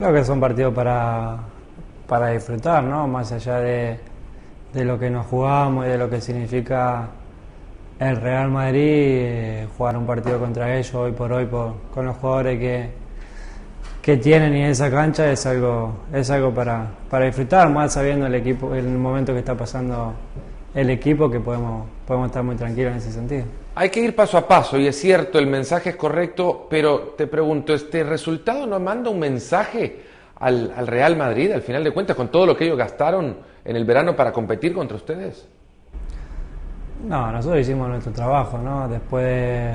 Creo que son partidos para, para disfrutar, ¿no? Más allá de, de lo que nos jugamos y de lo que significa el Real Madrid, eh, jugar un partido contra ellos hoy por hoy con los jugadores que, que tienen y esa cancha es algo, es algo para, para disfrutar, más sabiendo el equipo, el momento que está pasando el equipo, que podemos, podemos estar muy tranquilos en ese sentido. Hay que ir paso a paso y es cierto, el mensaje es correcto, pero te pregunto, ¿este resultado no manda un mensaje al, al Real Madrid al final de cuentas con todo lo que ellos gastaron en el verano para competir contra ustedes? No, nosotros hicimos nuestro trabajo, ¿no? Después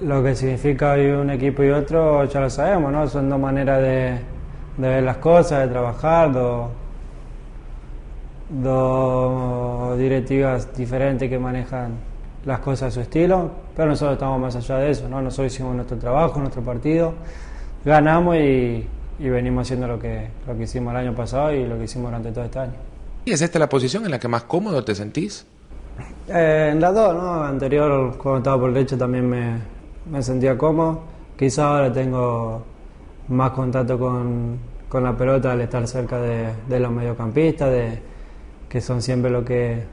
lo que significa hoy un equipo y otro ya lo sabemos, ¿no? Son dos maneras de, de ver las cosas, de trabajar, dos, dos directivas diferentes que manejan las cosas a su estilo, pero nosotros estamos más allá de eso, ¿no? Nosotros hicimos nuestro trabajo, nuestro partido, ganamos y, y venimos haciendo lo que, lo que hicimos el año pasado y lo que hicimos durante todo este año. ¿Y es esta la posición en la que más cómodo te sentís? Eh, en las dos, ¿no? Anterior, cuando estaba por derecho, también me, me sentía cómodo. Quizá ahora tengo más contacto con, con la pelota al estar cerca de, de, los mediocampistas, de, que son siempre lo que,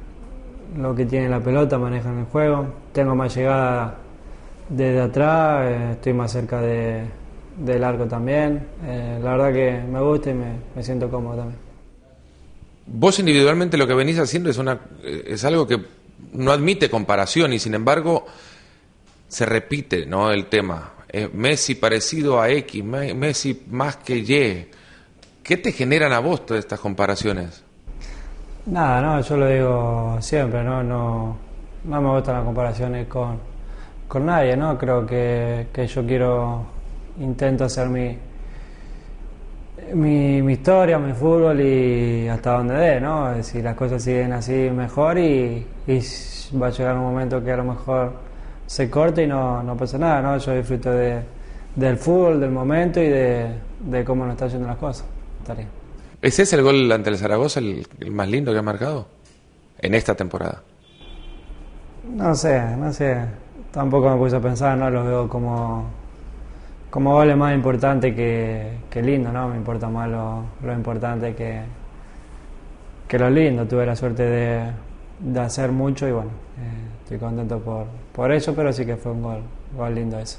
lo que tienen la pelota, manejan el juego. Tengo más llegada desde atrás, eh, estoy más cerca de, del arco también. Eh, la verdad que me gusta y me, me siento cómodo también. Vos individualmente lo que venís haciendo es, una, es algo que no admite comparación y sin embargo se repite ¿no? el tema. Messi parecido a X, Messi más que Y. ¿Qué te generan a vos todas estas comparaciones? Nada, no, yo lo digo siempre, no, no, no me gustan las comparaciones con, con nadie, ¿no? Creo que, que yo quiero, intento hacer mi, mi, mi, historia, mi fútbol y hasta donde dé, ¿no? Si las cosas siguen así, mejor y, va a llegar un momento que a lo mejor se corte y no, no pasa nada, ¿no? Yo disfruto de, del fútbol, del momento y de, de cómo nos están yendo las cosas. Estaría. ¿Ese es el gol ante el Zaragoza el, más lindo que ha marcado en esta temporada? No sé, no sé. Tampoco me puse a pensar, no lo veo como como gol es más importante que, que, lindo, ¿no? Me importa más lo, lo importante que, que, lo lindo. Tuve la suerte de, de hacer mucho y bueno, eh, estoy contento por, por eso, pero sí que fue un gol, gol lindo eso.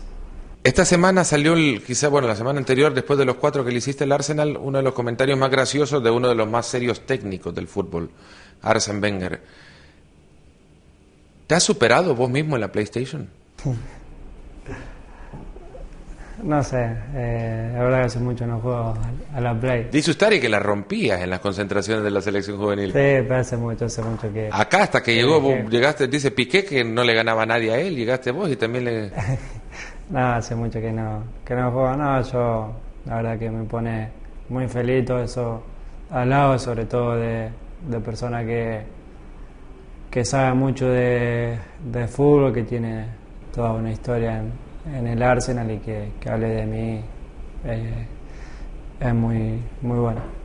Esta semana salió, el, quizá, bueno, la semana anterior, después de los cuatro que le hiciste al Arsenal, uno de los comentarios más graciosos de uno de los más serios técnicos del fútbol, Arsene Wenger. ¿Te has superado vos mismo en la PlayStation? No sé, eh, la verdad que hace mucho no juego a la Play. Dice Ustari que la rompías en las concentraciones de la selección juvenil. Sí, pero hace mucho, hace mucho que... Acá hasta que, que llegó, vos llegaste, dice Piqué que no le ganaba a nadie a él, llegaste vos y también le... no, hace mucho que no, que no juego, no, yo la verdad que me pone muy feliz todo eso al lado, sobre todo de, de que, que mucho de, de fútbol, que tiene toda una historia en en el Arsenal y que, que hable de mí eh, es muy, muy bueno.